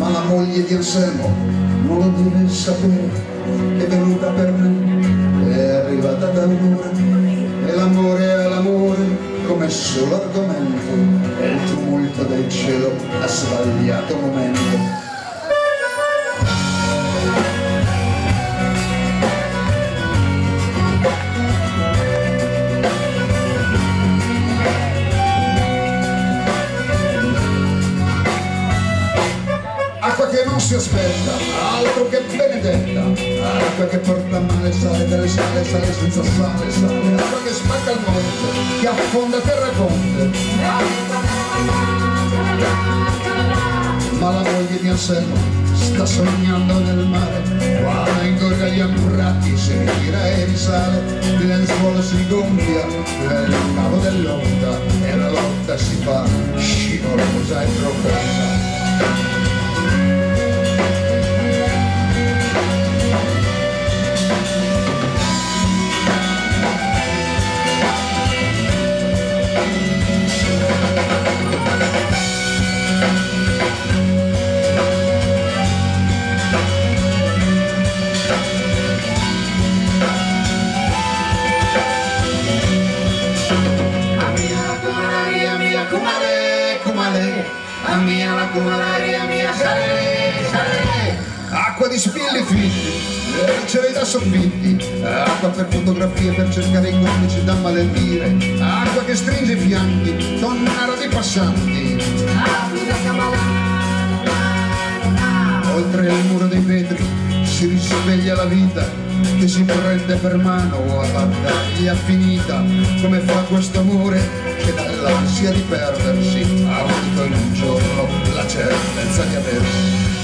ma la moglie di Anselmo non lo deve sapere, è venuta per me, è arrivata da un'ora, e l'amore è l'amore come solo argomento, e il tumulto del cielo ha sbagliato momento. Che non si aspetta, altro che benedetta, acqua che porta male, sale delle sale, sale senza sale, sale, acqua che spacca il monte, che affonda terra e ponte. Ma la moglie di Anselmo sta sognando nel mare, quando ingorga gli ammurrati, si ritira e risale, il lenzuolo si gonfia, il cavo dell'onda, e la lotta si fa scivolosa e profonda. Mia la cumalaria mia sale, sale. Acqua di spilli figli cieli da soffitti acqua per fotografie per cercare i complici da maledire acqua che stringe i fianchi tonnara di passanti. Oltre il muro dei risveglia la vita che si prende per mano a battaglia finita. Come fa questo amore che dall'ansia di perdersi ha avuto in un giorno la certezza di aversi